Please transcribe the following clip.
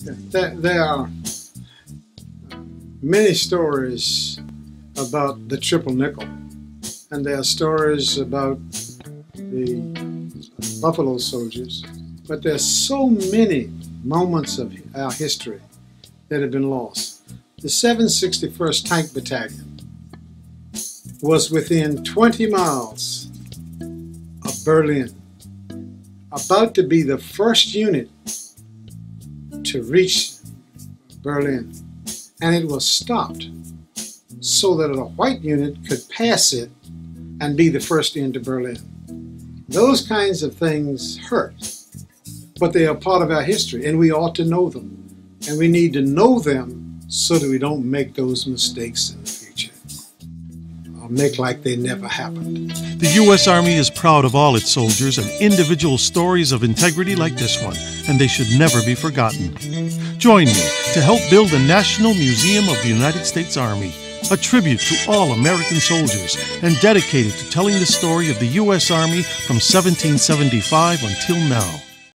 There, are many stories about the triple nickel, and there are stories about the Buffalo Soldiers, but there's so many moments of our history that have been lost. The 761st Tank Battalion was within 20 miles of Berlin, about to be the first unit to reach Berlin, and it was stopped so that a white unit could pass it and be the first into Berlin. Those kinds of things hurt, but they are part of our history, and we ought to know them. And we need to know them so that we don't make those mistakes in the future or make like they never happened. The U.S. Army is proud of all its soldiers and individual stories of integrity like this one, and they should never be forgotten. Join me to help build the National Museum of the United States Army, a tribute to all American soldiers and dedicated to telling the story of the U.S. Army from 1775 until now.